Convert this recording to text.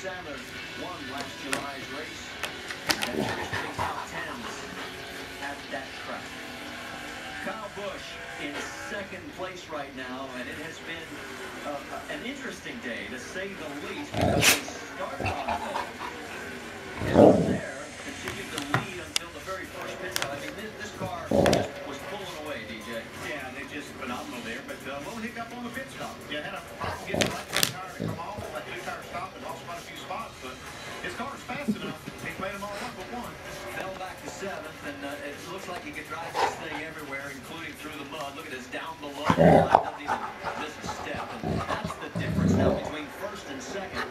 Chandler won last July's race and finished in top tens at that track. Kyle Busch in second place right now, and it has been uh, an interesting day, to say the least, because he started on. And there, continued to lead until the very first pit stop. I mean, this, this car just was pulling away, DJ. Yeah, they're just phenomenal there, but uh, a little hiccup on the pit stop. Yeah, had a problem his car is fast enough. Made them all up but one. Fell back to seventh, and uh, it looks like he could drive this thing everywhere, including through the mud. Look at this down below. Doesn't even miss a step. And that's the difference now between first and second.